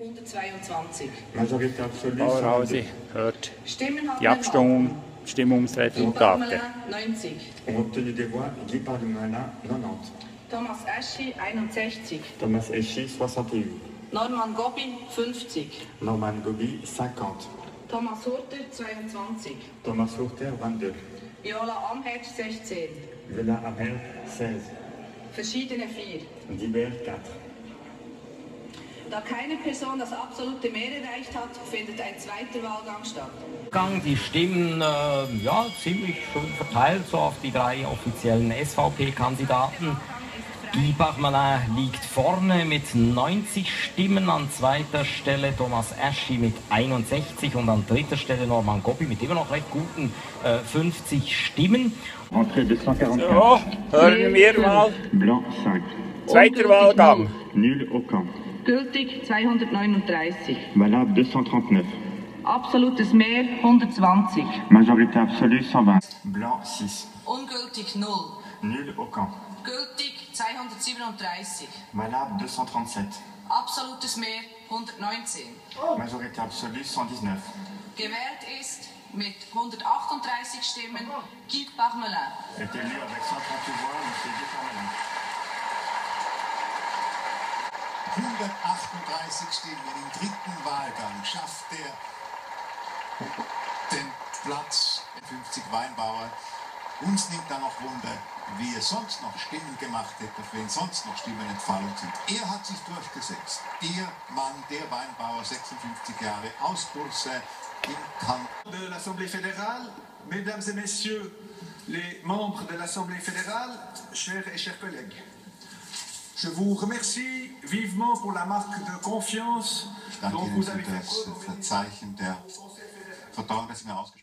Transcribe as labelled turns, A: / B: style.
A: 122.
B: Majorité absolue
C: Bauerhause
B: 102.
C: hört
A: Stimmen haben
C: die Abstimmung, Abstimmungsresultate.
A: 90.
B: Ont obtenu des voix Guy Pardumelin 90.
A: Thomas Eschi 61.
B: Thomas Eschy 61.
A: Norman Gobi 50.
B: Norman Gobi 50.
A: Thomas Hurter 22.
B: Thomas Hurter 22.
A: Viola Amherd 16.
B: Vela Amel 16.
A: Verschiedene 4.
B: Divers 4.
A: Da keine Person das absolute Mehr erreicht hat, findet ein zweiter Wahlgang statt.
D: Gang. Die Stimmen äh, ja, ziemlich schön verteilt, so auf die drei offiziellen SVP-Kandidaten. Guy Parmelin liegt vorne mit 90 Stimmen, an zweiter Stelle Thomas Aschi mit 61 und an dritter Stelle Norman Gobbi mit immer noch recht guten äh, 50 Stimmen.
B: Entrée 244.
C: So, hören wir mal.
B: Blanc 5.
C: Zweiter Wahlgang.
B: Nul aucun.
A: Gültig 239.
B: Valable 239.
A: Absolutes Mehr 120.
B: Majorité absolue 120. Blanc 6.
A: Ungültig 0.
B: Nul aucun.
A: Gültig 237.
B: Valable 237.
A: Absolutes Mehr 119.
B: Majorité absolue 119.
A: Gewählt ist mit 138 Stimmen Guy Parmelin.
B: Est élu avec 138 voix M. Guy Parmelin.
E: 138 Stimmen im dritten Wahlgang schafft er den Platz 50 Weinbauer. Uns nimmt da noch Wunder, wie er sonst noch Stimmen gemacht hätte, wenn sonst noch Stimmen entfallen sind. Er hat sich durchgesetzt. Der Mann, der Weinbauer, 56 Jahre, aus Bursche in Kanton.
F: de l'Assemblée fédérale, mesdames et messieurs les membres de l'Assemblée fédérale, chers et chers collègues. Je vous remercie vivement pour la marque de confiance dont vous avez fait
E: das
F: preuve.